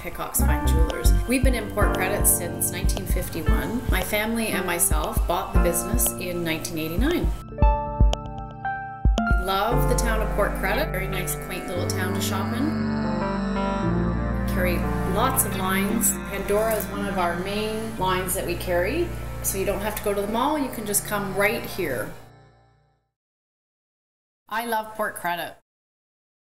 Hickox Fine Jewelers. We've been in Port Credit since 1951. My family and myself bought the business in 1989. We love the town of Port Credit. Very nice, quaint little town to shop in. Carry lots of lines. Pandora is one of our main lines that we carry. So you don't have to go to the mall, you can just come right here. I love Port Credit.